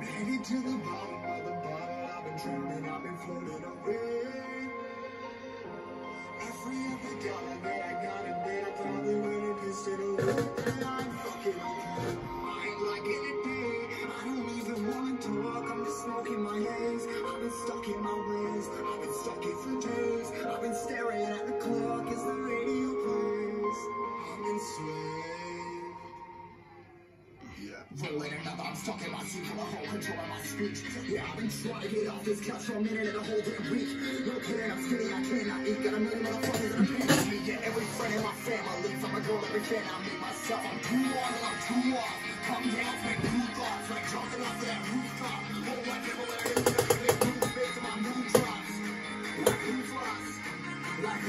me to the bottom of the bottle. I've been drowning, I've been floating away. Every other dollar that I got in there, I probably went and pissed it away. Rolling another, I'm stuck in my seat for the whole control of my speech. Yeah, I've been trying to get off this couch for a minute and a whole damn week. No kidding, I'm skinny, I cannot eat. Got a million motherfuckers in the pants me. Yeah, every friend in my family. From a girl, every fan I made myself. I'm too on and I'm too off. Come down, make new thoughts. Like jumping off that rooftop. Whole life never let it Like new drops. Like new drops. Like